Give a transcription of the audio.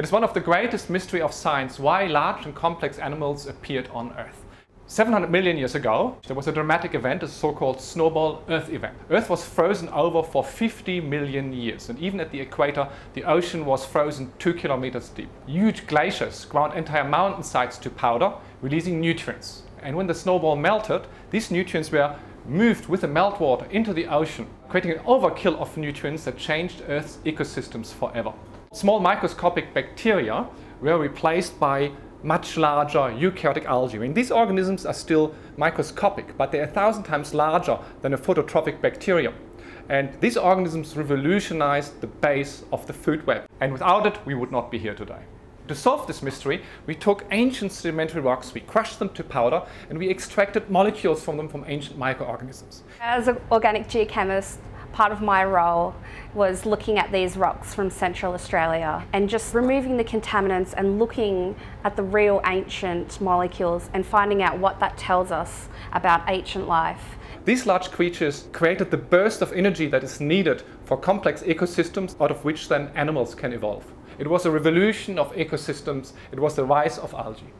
It is one of the greatest mystery of science why large and complex animals appeared on Earth. 700 million years ago, there was a dramatic event, a so-called snowball Earth event. Earth was frozen over for 50 million years, and even at the equator, the ocean was frozen two kilometers deep. Huge glaciers ground entire mountainsides to powder, releasing nutrients. And when the snowball melted, these nutrients were moved with the meltwater into the ocean, creating an overkill of nutrients that changed Earth's ecosystems forever. Small microscopic bacteria were replaced by much larger eukaryotic algae. And these organisms are still microscopic, but they're a thousand times larger than a phototrophic bacterium. And these organisms revolutionized the base of the food web. And without it, we would not be here today. To solve this mystery, we took ancient sedimentary rocks, we crushed them to powder, and we extracted molecules from them from ancient microorganisms. As an organic geochemist, part of my role was looking at these rocks from Central Australia and just removing the contaminants and looking at the real ancient molecules and finding out what that tells us about ancient life. These large creatures created the burst of energy that is needed for complex ecosystems out of which then animals can evolve. It was a revolution of ecosystems, it was the rise of algae.